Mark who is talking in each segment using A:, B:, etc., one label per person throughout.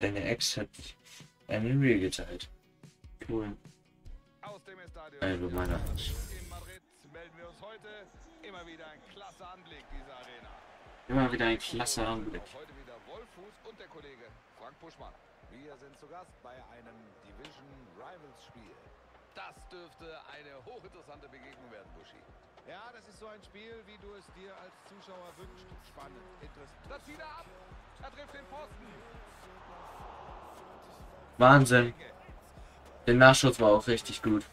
A: Deine Ex hat einen Reel geteilt.
B: Cool.
C: Aus dem Estadio
A: Also meiner.
C: in Madrid melden wir uns heute. Immer wieder ein klasse Anblick dieser Arena.
B: Immer wieder ein klasse Anblick.
C: Heute wieder Wolfuß und der Kollege Frank Buschmann. Wir sind zu Gast bei einem Division Rivals Spiel. Das dürfte eine hochinteressante Begegnung werden, Buschi.
D: Ja, das ist so ein Spiel, wie du es dir als Zuschauer wünschst. Spannend, interessant.
C: Das zieht er ab. Er trifft den Posten.
A: Wahnsinn. Der Nachschuss war auch richtig gut.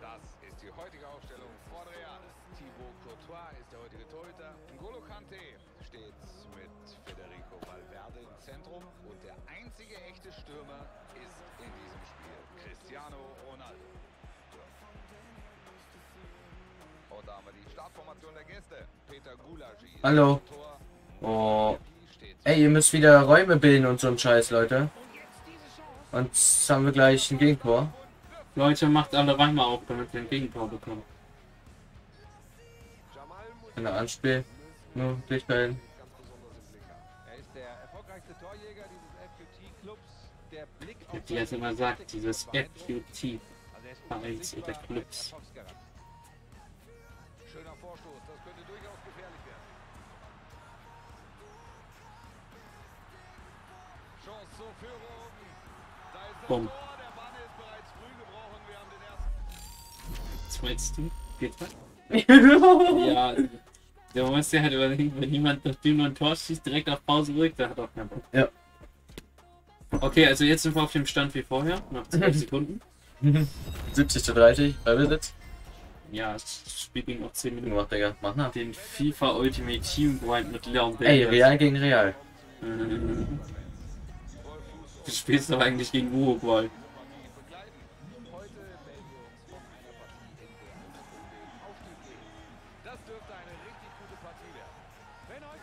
C: Das ist die heutige Aufstellung von Real. Thibaut Courtois ist der heutige Torhüter. N'Golo Kante steht mit Federico Valverde im Zentrum. Und der einzige echte Stürmer ist in diesem Spiel Cristiano Ronaldo. Und da haben wir die Startformation der Gäste. Peter Gulagi. ist
A: Hallo. Oh. Ey, ihr müsst wieder Räume bilden und so ein Scheiß, Leute. Und jetzt haben wir gleich ein Gegentor.
B: Leute, macht alle Räume auf, damit wir ein Gegentor bekommen.
A: Eine Anspiel. Nur
D: Blick auf
B: Wie er es immer sagt, dieses FQT. Vereins oder Clubs.
C: Ersten.
B: Was meinst du? Geht das? ja, der muss ja halt überlegen, wenn jemand nachdem nur ein Tor schießt, direkt auf Pause drückt, der hat auch keinen Bock.
A: Ja.
B: Okay, also jetzt sind wir auf dem Stand wie vorher, nach 12 Sekunden.
A: 70 zu 30, Ballbesitz.
B: Ja, das Spiel ging noch 10
A: Gut
B: Minuten.
A: gemacht, Digga. Mach nach.
B: Den FIFA Ultimate Team Grind mit Leon
A: Ey. Real gegen Real.
B: Ähm, Du spielst aber eigentlich gegen Uruguay.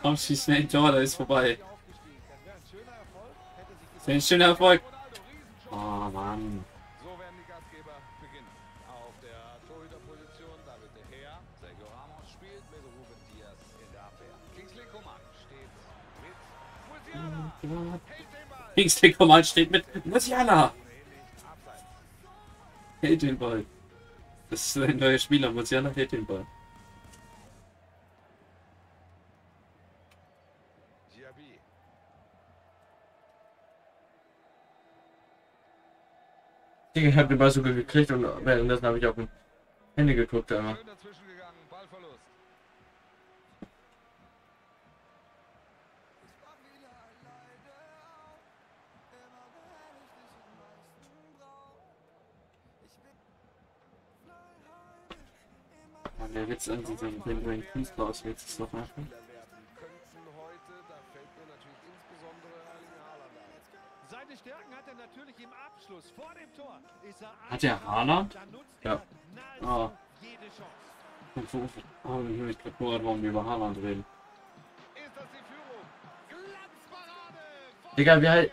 B: Komm, schieß schnell ein Tor, da ist vorbei.
D: Das
B: ist ein schöner Erfolg.
C: Kingsley Coman steht mit Musiala. Abseits.
B: Hält den Ball. Das ist ein neuer Spieler. Musiala hält den Ball.
A: Ich hab den Ball sogar gekriegt und währenddessen habe ich auf den Hände geguckt einmal.
C: Schön dazwischen gegangen. Ballverlust.
B: Der Witz an diesem, wenn du einen Künstler auswählst, ist doch
C: ein.
D: Stärken hat er natürlich im Abschluss vor dem Tor. Ist er
B: Hat der Haaland?
A: Ja.
B: Ah. Oh, ich glaube nur, warum wir über Haaland reden.
A: Digga, wir halt.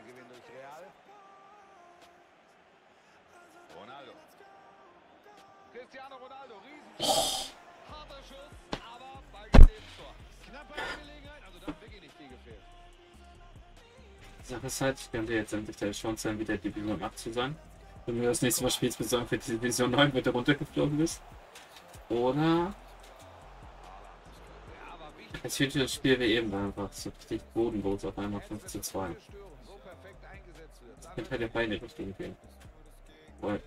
C: Ballgewinn durch Real. Ronaldo. Cristiano Ronaldo, Riesenschuss. Harter Schuss, aber Ball geht ins Tor.
D: Knappe Angelegenheit, also da hat wirklich nicht viel gefehlt.
B: Sache ist halt, ich könnte jetzt endlich der Chance sein, wieder Division 8 zu sein. Wenn du das nächste Mal spielst, bis du einfach die Division 9 wieder runtergeflogen bist. Oder es wird das Spiel wie eben einfach so richtig bodenlos auf einmal 5 zu 2. Könnte halt in beide Richtungen gehen. Weil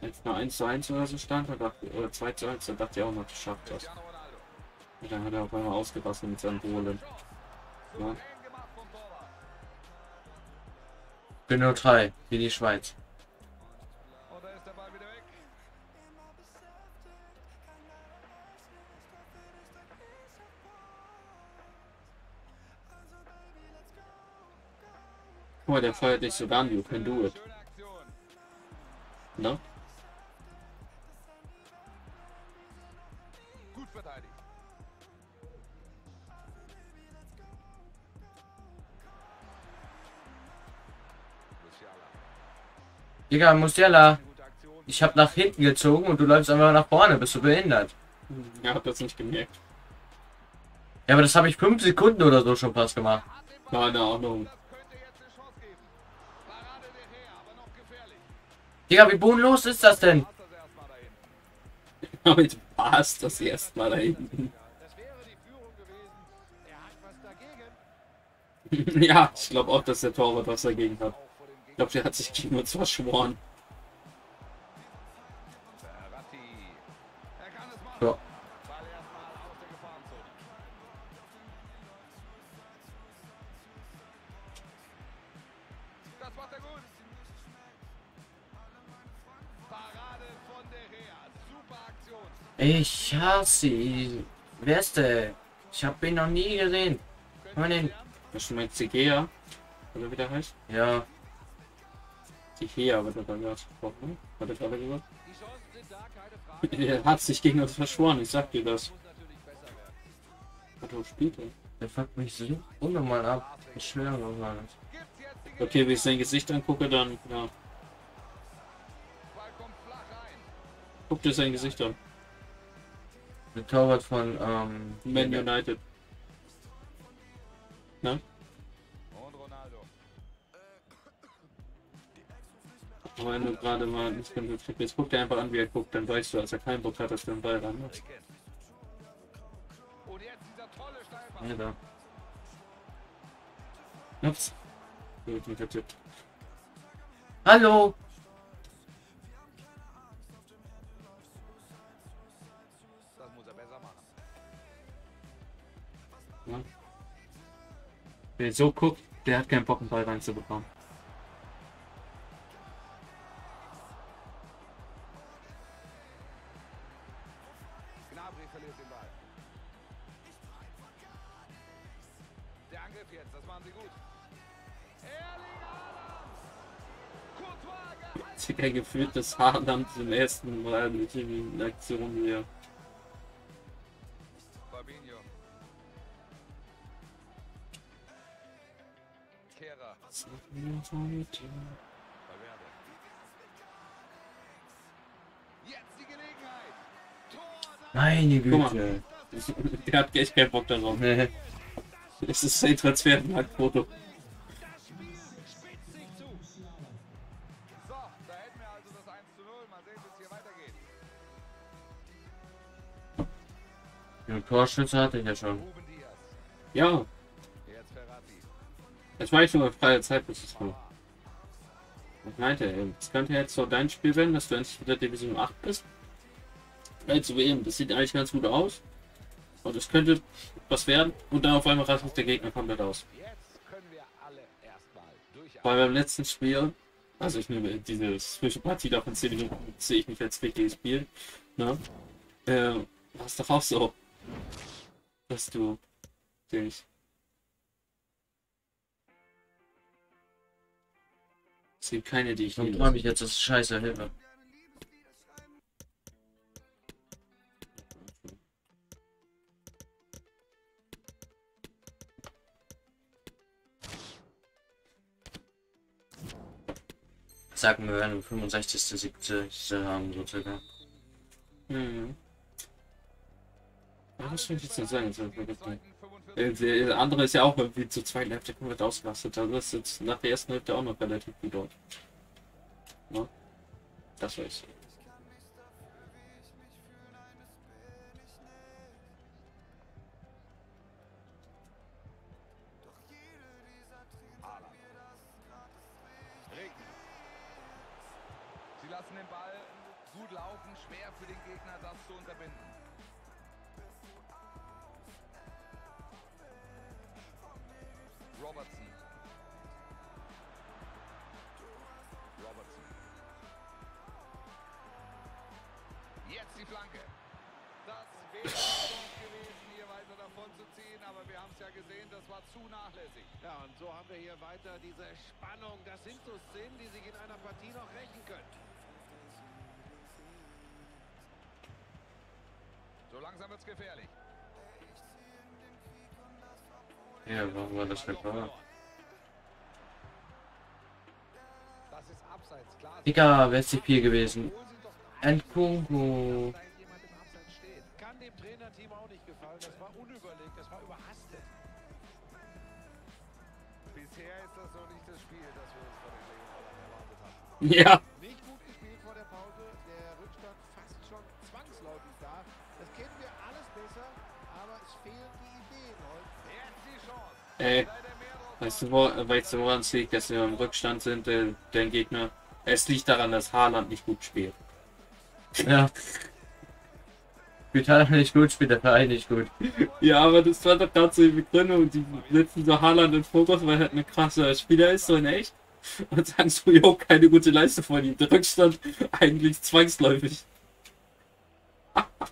B: als nur 1 zu 1 oder so stand, dann dachte, oder 2 zu 1, dann dachte ich auch noch, du schaffst das. Und dann hat er auf einmal ausgerastet mit seinem Bohlen. Ja.
A: Bin nur drei, wie die Schweiz.
B: Mal, der feuert dich sogar an, you can do it. Ne?
C: Gut verteidigt.
A: Digga, Musiala,
C: Eine gute Aktion.
A: ich hab nach hinten gezogen und du läufst einfach nach vorne. Bist du behindert?
B: Ja, hab das nicht gemerkt.
A: Ja, aber das habe ich fünf Sekunden oder so schon fast gemacht.
B: Keine Ahnung.
A: Digga, wie bodenlos ist das denn?
C: Passt das erstmal dahin.
B: Damit war es das erstmal da hinten.
D: Das wäre die Führung gewesen. Er hat was dagegen.
B: ja, ich glaube auch, dass der Torwart was dagegen hat. Ich glaube, der hat sich gegen uns verschworen.
C: Verratti. Er kann es machen.
A: Ja. Ich hasse ihn. Wer ist der? Ich habe ihn noch nie gesehen.
B: Das ist mal Zigea. Oder wie der heißt?
A: Ja,
B: Zigea wird er da gesprochen. Hat er gerade gesagt? Der hat sich gegen uns verschworen, ich sag dir das. Er spielt er?
A: der fuckt mich so unnormal ab. Ich schwöre nochmal.
B: Okay, wenn ich sein Gesicht angucke, dann ja, guck dir sein Gesicht an.
A: Der Torwart von, ähm,
B: Man United.
C: Und Ronaldo.
B: Aber wenn du gerade mal nicht konzentriert bist, guck dir einfach an, wie er guckt, dann weißt du, dass er keinen Bock hat, dass du den Ball ran hast.
C: Ricken. Und jetzt dieser tolle Steilpass.
A: Ja, da.
B: Ups. Gut, nicht getippt.
A: Hallo!
B: Wer so guckt, der hat keinen Bock, einen Ball reinzubekommen.
C: Gnabry verliert den Ball. Der Angriff jetzt, das machen sie gut. Erling Haaland! Courtois gehalten!
B: Sicher gefühlt, dass Haaland zum ersten Mal mit ihm in Aktion wäre.
C: Jetzt die
A: Meine. Güte.
B: Der hat echt keinen Bock darauf.
A: Nee.
B: Es ist sein Transfermarktfoto.
C: das Spiel spitzt sich zu. So, da hätten wir also das 1 zu 0. Mal sehen, wie es hier weitergeht.
A: Den Torschütze hatte ich ja schon.
B: Ja. Das war ich schon mal freie Zeit, bis es kommt. Was meinte er? Es könnte jetzt so dein Spiel werden, dass du endlich wieder Division 8 bist. Also eben, das sieht eigentlich ganz gut aus. Und es könnte was werden. Und dann auf einmal rastet der Gegner komplett aus.
C: Jetzt.
B: Weil beim letzten Spiel, also ich nehme diese Zwischenpartie da von 10 Minuten, sehe ich nicht als wichtiges Spiel. Ne? Äh, war es doch auch so, dass du dich. Es gibt keine, die ich liebe.
A: träume ich jetzt das scheiße Hilfe. Sagen wir werden 65. 70. haben, so circa.
B: Mhm. Will ich jetzt nicht sagen. Das ist wirklich nicht.
C: Zweiten 45.
B: Der andere ist ja auch irgendwie zur zweiten Hälfte komplett ausgelastet. Also das ist jetzt nach der ersten Hälfte auch noch relativ gut dort. Ne? Das weiß ich.
C: Es ja gesehen, das war zu nachlässig.
D: Ja, und so haben wir hier weiter diese Spannung. Das sind so Szenen, die sich in einer Partie noch rächen können.
C: So langsam wird's gefährlich.
B: Ja, warum war das nicht wahr?
C: Das ist abseits, klar.
A: Digga, wer ist die 4 gewesen?
C: Steht.
D: Kann dem Trainerteam auch nicht gefallen. Das war unüberlegt, das war überhastet.
C: Bisher ist das so nicht das Spiel, das wir uns von den Leonardern erwartet hatten.
B: Ja.
D: Nicht gut gespielt vor der Pause. Der Rückstand fast schon zwangsläufig da. Das kennen wir alles besser, aber es fehlen die Ideen heute.
C: Jetzt die Chance.
B: Ey,
C: drauf.
B: weißt du, wo, weißt du woran es liegt, dass wir im Rückstand sind, der, der Gegner? Es liegt daran, dass Haaland nicht gut spielt.
A: Ja. Halt nicht gut, spielt der Verein nicht gut.
B: Ja, aber das war doch gerade so die Begründung. Die setzen so Haaland in Fokus, weil er halt eine krasse Spieler ist, so in echt. Und sagen so, jo, keine gute Leistung von ihm. Der Rückstand eigentlich zwangsläufig.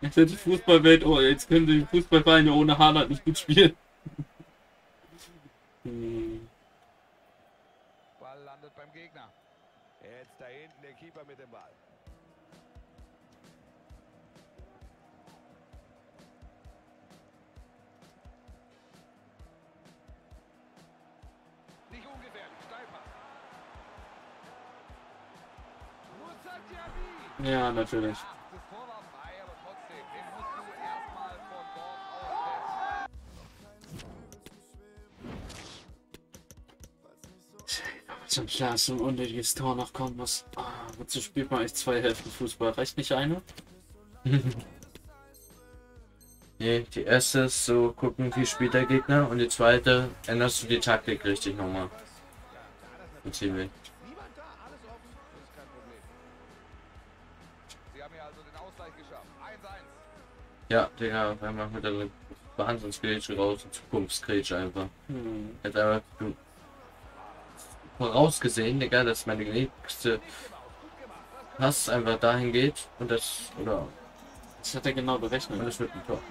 B: Jetzt wird die Fußballwelt, oh, jetzt können die Fußballvereine ohne Haaland nicht gut spielen. Hm.
C: Ball landet beim Gegner.
D: Jetzt da hinten der Keeper mit dem Ball.
C: Nicht ungefährlich. Steilpass.
B: Ja, natürlich. Zum so ein unnötiges Tor noch kommen muss. Ah, wozu spielt man echt zwei Hälften Fußball? Reicht nicht eine?
A: Nee, die erste ist so gucken, wie spielt der Gegner und die zweite änderst du die Taktik richtig nochmal. Und ziemlich.
D: Niemand da, alles offen. Das ist kein Problem.
C: Sie haben hier den Ausgleich geschafft. 1-1.
A: Ja, Digga, wir machen mit der Wahnsinnsgrätsche raus, eine Zukunftsgrätsche einfach.
B: Hm.
A: Jetzt einfach vorausgesehen, Digga, dass meine nächste Pass einfach dahin geht und das, oder,
B: Das hat er genau
A: und
B: berechnet.
A: das wird ein Tor.
C: Und.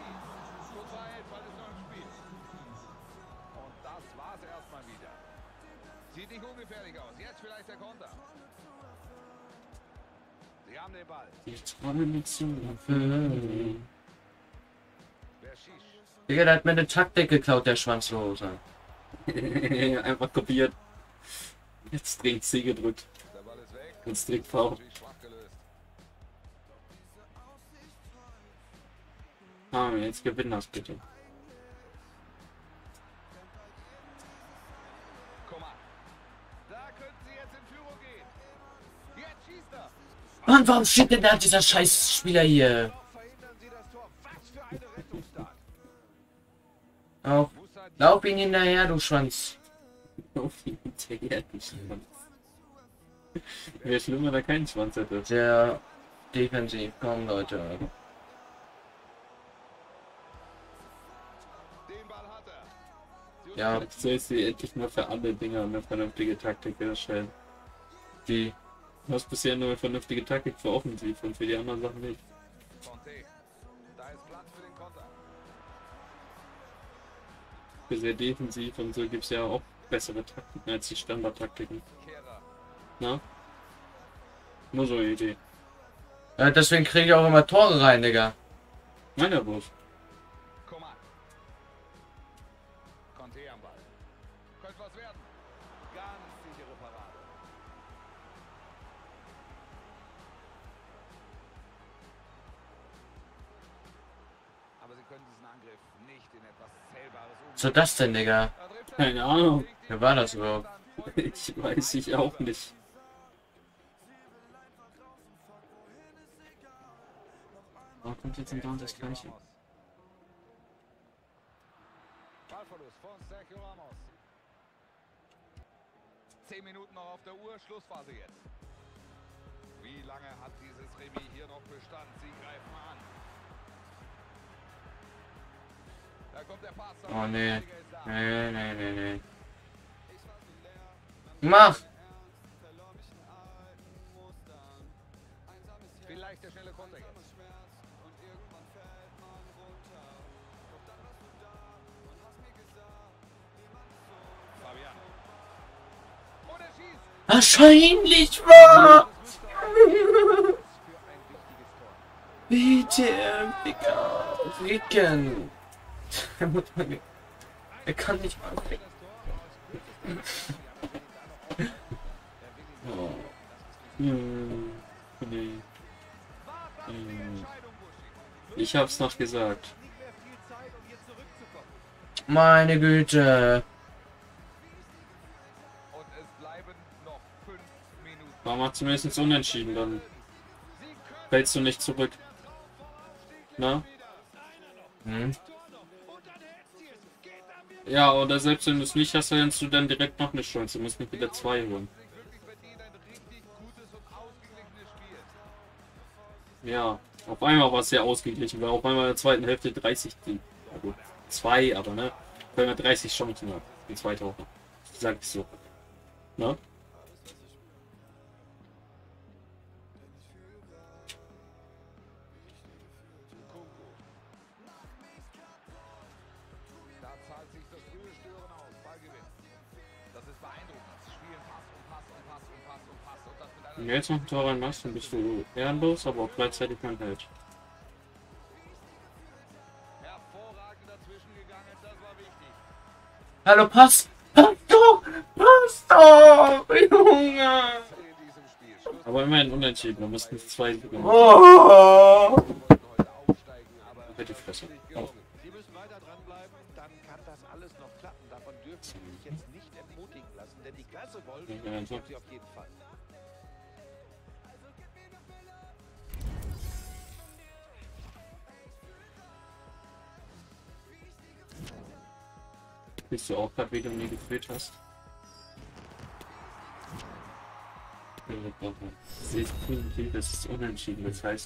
C: Sieht nicht ungefährlich aus. Jetzt vielleicht der Konter. Sie haben den Ball.
B: Die Träume zu
C: Wer schießt?
A: Digga, der hat mir eine Taktik geklaut, der Schwanzlose.
B: Einfach kopiert. Jetzt dringt C gedrückt. Jetzt direkt V. Ah, jetzt gewinn das bitte.
C: Komm an. Da könnten sie jetzt in Führung gehen. Jetzt schießt er.
A: Mann, warum steht denn da dieser Scheißspieler hier? Auf, lauf ihn hinterher, du Schwanz.
B: Auf ihn hinterher, du Schwanz. Wäre schlimm, wenn er keinen Schwanz hätte.
A: Sehr defensiv, komm Leute. Ja,
B: sie endlich mal für alle Dinger eine vernünftige Taktik erstellen.
A: die,
B: Du hast bisher nur eine vernünftige Taktik für Offensiv und für die anderen Sachen nicht.
C: Für
B: sehr defensiv und so gibt es ja auch bessere Taktiken als die Standardtaktiken. Na? Nur so eine Idee.
A: ja, deswegen kriege ich auch immer Tore rein, Digga.
B: Meiner Wurf.
C: Was
A: soll das denn, Digga?
B: Keine Ahnung.
A: Wer war das überhaupt?
B: Ich weiß ich auch nicht. Warum kommt jetzt andauernd das gleiche?
C: Ballverlust von Sergio Ramos. Zehn Minuten noch auf der Uhr, Schlussphase jetzt. Wie lange hat dieses Remis hier noch Bestand? Sie greifen an.
A: Oh, nee. Nee, nee, nee, nee. Mach!
C: Vielleicht der schnelle Konter jetzt.
A: Wahrscheinlich war. Bitte, Digga. Ricken. Er muss mal- Er kann nicht mal. Oh.
B: Hm, nee.
C: War
B: Hm. Ich hab's noch gesagt.
A: Meine Güte.
B: Warum macht zumindest unentschieden dann? Fällst du nicht zurück? Na?
A: Hm?
B: Ja, oder selbst wenn du es nicht hast, hast du dann direkt noch eine Chance. Du musst nicht wieder zwei holen. Ja, auf einmal war es sehr ausgeglichen, weil auf einmal in der zweiten Hälfte 30, die- also zwei, aber ne, wenn man 30 Chancen hat, in zwei Tore. Sag ich so. Ne? Wenn du jetzt noch ein Tor reinmachst, dann bist du ehrenlos, aber auch gleichzeitig mein Held.
C: hervorragend dazwischen gegangen. Das war wichtig.
A: Hallo, pass. Pass doch. Pass doch. Junge.
B: Aber immerhin unentschieden, da mussten es zwei gewinnen.
A: Oh.
C: Aber
B: Halt Fresse.
C: gelungen.
D: Sie müssen weiter dranbleiben, dann kann das alles noch klappen. Davon dürfen Sie sich jetzt nicht entmutigen lassen, denn die Klasse wollen
B: Ja, ja, so.
D: haben Sie auf jeden Fall.
B: Bist du auch gerade, wie du nie gefühlt hast? Das ist unentschieden, das heißt